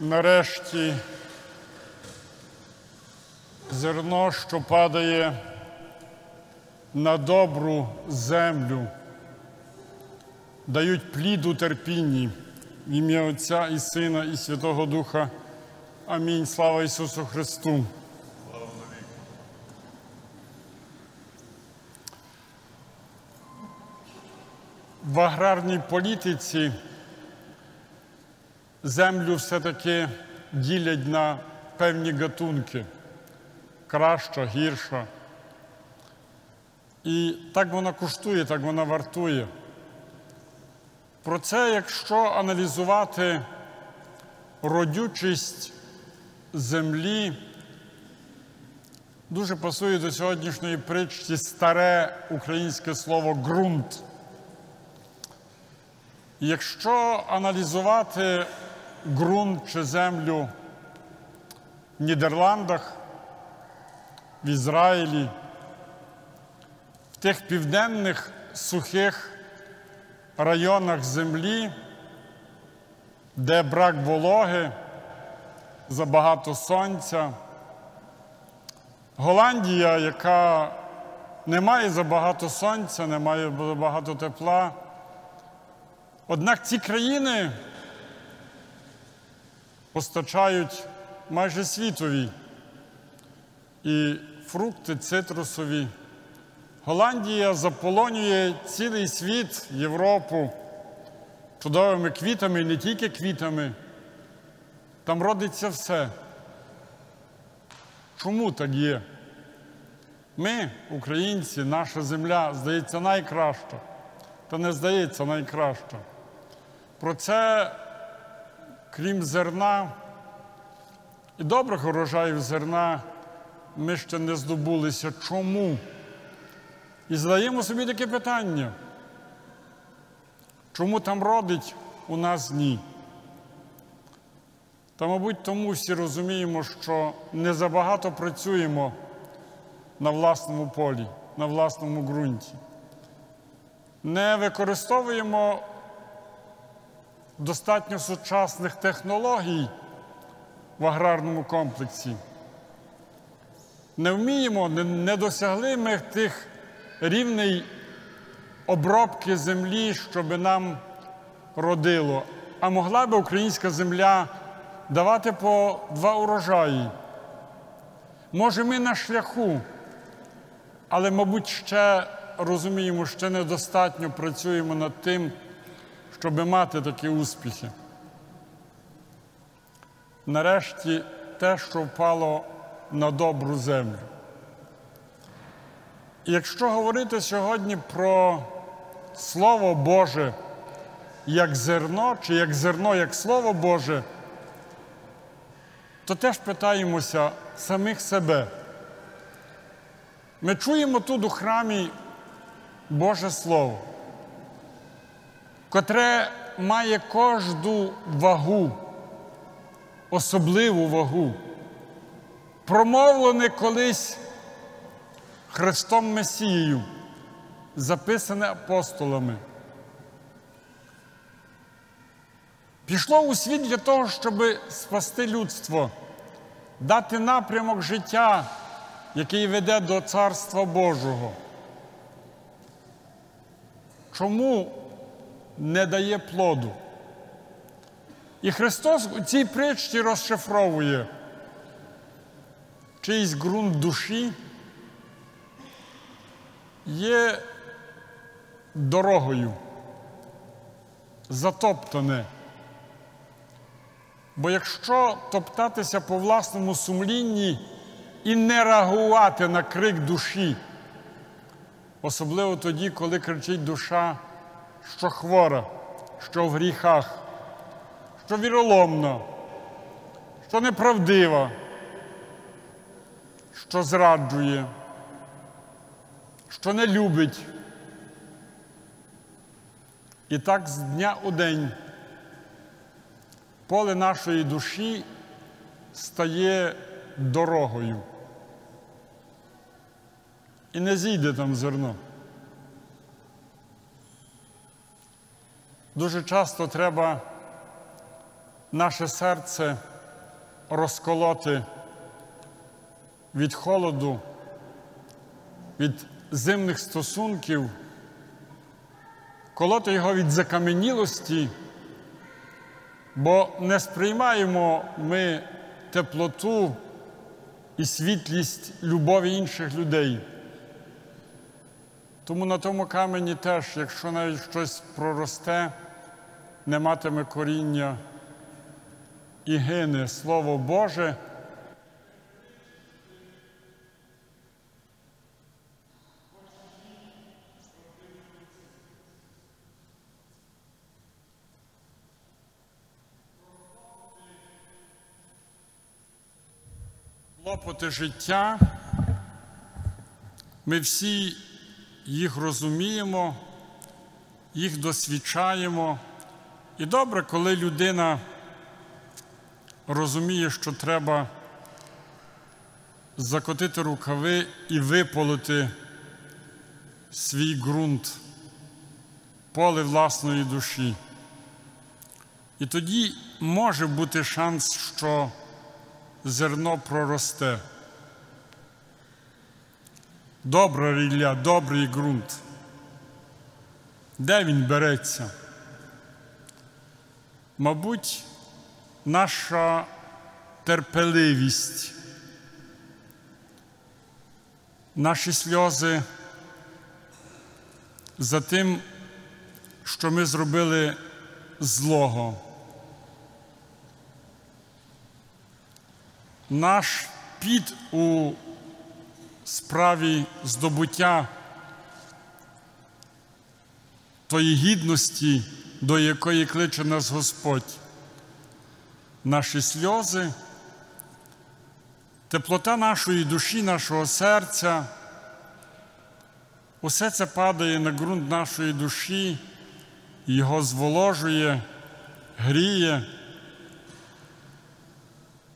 нарешті зерно, що падає на добру землю, дають плід у терпінні в ім'я Отця і Сина, і Святого Духа. Амінь. Слава Ісусу Христу. В аграрній політиці землю все-таки ділять на певні гатунки краща, гірша. І так вона коштує, так вона вартує. Про це, якщо аналізувати родючість землі, дуже пасує до сьогоднішньої притчі старе українське слово ґрунт. Якщо аналізувати ґрунт чи землю в Нідерландах, в Ізраїлі, в тих південних сухих районах землі, де брак вологи, забагато сонця, Голландія, яка не має забагато сонця, не має забагато тепла. Однак ці країни постачають майже світові і фрукти цитрусові. Голландія заполонює цілий світ, Європу чудовими квітами, не тільки квітами. Там родиться все. Чому так є? Ми, українці, наша земля, здається, найкраща, та не здається найкраща. Про це, крім зерна і добрих урожаїв зерна, ми ще не здобулися. Чому? І задаємо собі таке питання. Чому там родить, у нас ні? Та, мабуть, тому всі розуміємо, що не забагато працюємо на власному полі, на власному ґрунті. Не використовуємо достатньо сучасних технологій в аграрному комплексі. Не вміємо, не, досягли ми тих рівней обробки землі, щоб нам родило. А могла би українська земля давати по два урожаї. Може, ми на шляху, але, мабуть, ще розуміємо, ще недостатньо працюємо над тим, щоб мати такі успіхи. Нарешті те, що впало на добру землю. Якщо говорити сьогодні про Слово Боже як зерно, чи як зерно, як Слово Боже, то теж питаємося самих себе. Ми чуємо тут у храмі Боже Слово, котре має кожну вагу, особливу вагу, промовлене колись Христом Месією, записане апостолами. Пішло у світ для того, щоб спасти людство, дати напрямок життя, який веде до Царства Божого. Чому не дає плоду? І Христос у цій притчі розшифровує чийсь ґрунт душі є дорогою, затоптане. Бо якщо топтатися по власному сумлінні і не реагувати на крик душі, особливо тоді, коли кричить душа, що хвора, що в гріхах, що віроломна, що неправдива, що зраджує, що не любить. І так з дня у день поле нашої душі стає дорогою. І не зійде там зерно. Дуже часто треба наше серце розколоти від холоду, від зимних стосунків, колоти його від закам'янілості, бо не сприймаємо ми теплоту і світлість любові інших людей. Тому на тому камені теж, якщо навіть щось проросте, не матиме коріння і гине Слово Боже. Клопоти життя, ми всі їх розуміємо, їх досвідчаємо. І добре, коли людина розуміє, що треба закотити рукави і виполити свій ґрунт, поле власної душі. І тоді може бути шанс, що зерно проросте. Добра рілля, добрий ґрунт. Де він береться? Мабуть, наша терпеливість, наші сльози за тим, що ми зробили злого. Наш під у справі здобуття тої гідності, до якої кличе нас Господь. Наші сльози, теплота нашої душі, нашого серця, усе це падає на ґрунт нашої душі, його зволожує, гріє.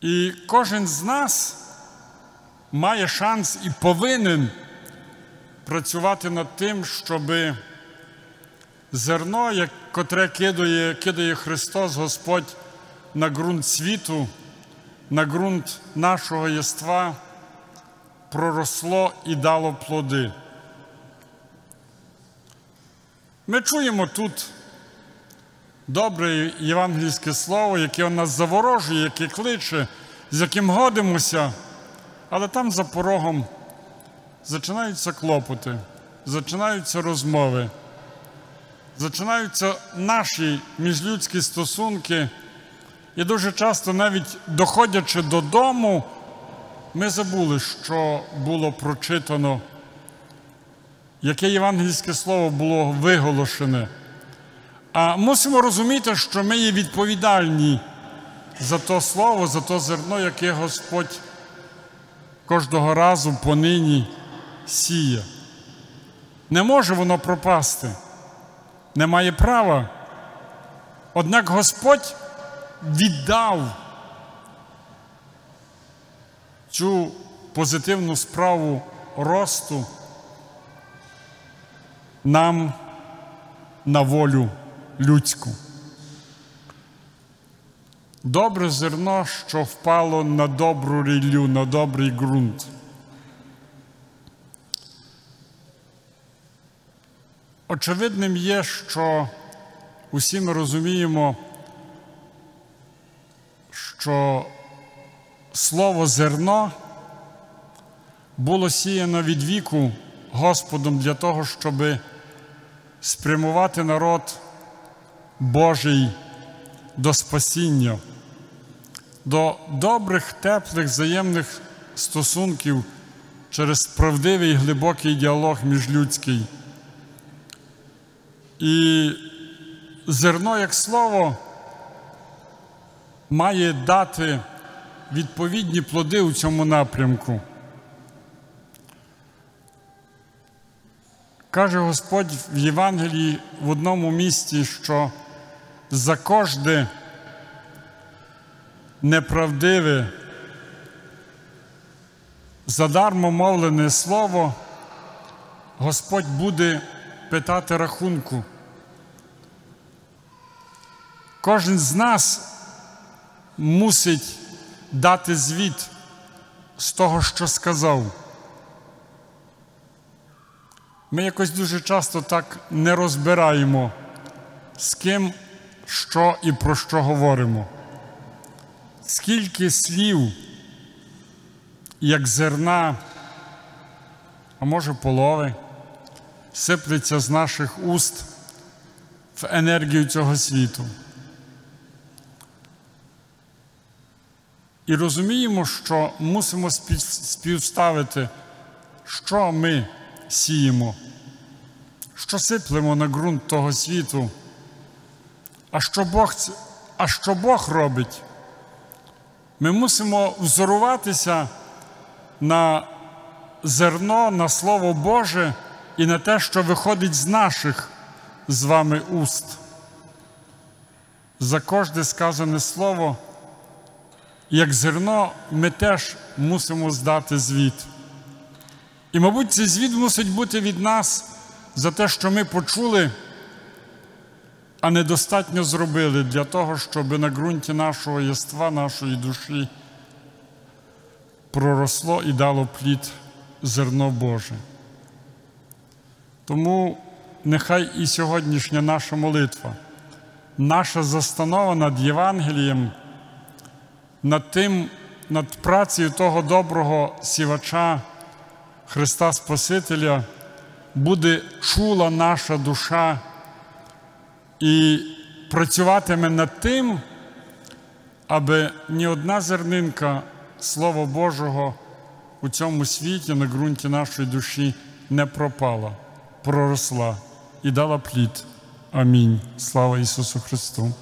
І кожен з нас має шанс і повинен працювати над тим, щоб зерно, котре кидає, кидає Христос Господь на ґрунт світу, на ґрунт нашого єства, проросло і дало плоди. Ми чуємо тут добре євангельське слово, яке нас заворожує, яке кличе, з яким годимося. Але там за порогом починаються клопоти, починаються розмови, починаються наші міжлюдські стосунки. І дуже часто, навіть доходячи додому, ми забули, що було прочитано, яке євангельське слово було виголошене. А мусимо розуміти, що ми є відповідальні за то слово, за то зерно, яке Господь кожного разу понині сіє. Не може воно пропасти, не має права. Однак Господь віддав цю позитивну справу росту нам на волю людську. Добре зерно, що впало на добру ріллю, на добрий ґрунт. Очевидним є, що усі ми розуміємо, що слово зерно було сіяно від віку Господом для того, щоб спрямувати народ Божий до спасіння, до добрих, теплих, взаємних стосунків через правдивий глибокий діалог міжлюдський. І зерно як слово має дати відповідні плоди у цьому напрямку. Каже Господь в Євангелії в одному місці, що за кожне неправдиве, задармо мовлене слово, Господь буде питати рахунку. Кожен з нас мусить дати звіт з того, що сказав. Ми якось дуже часто так не розбираємо, з ким, що і про що говоримо. Скільки слів, як зерна, а може полови, сиплеться з наших уст в енергію цього світу. І розуміємо, що мусимо співставити, що ми сіємо, що сиплемо на ґрунт того світу, а що Бог, а що Бог робить. Ми мусимо взоруватися на зерно, на Слово Боже і на те, що виходить з наших з вами уст. За кожне сказане слово, як зерно, ми теж мусимо здати звіт. І, мабуть, цей звіт мусить бути від нас за те, що ми почули, а недостатньо зробили для того, щоб на ґрунті нашого єства, нашої душі проросло і дало плід зерно Боже. Тому нехай і сьогоднішня наша молитва, наша застанова над Євангелієм, над тим, над працею того доброго сівача Христа Спасителя буде чула наша душа і працюватиме над тим, аби ні одна зернинка Слова Божого у цьому світі на ґрунті нашої душі не пропала, проросла і дала плід. Амінь. Слава Ісусу Христу!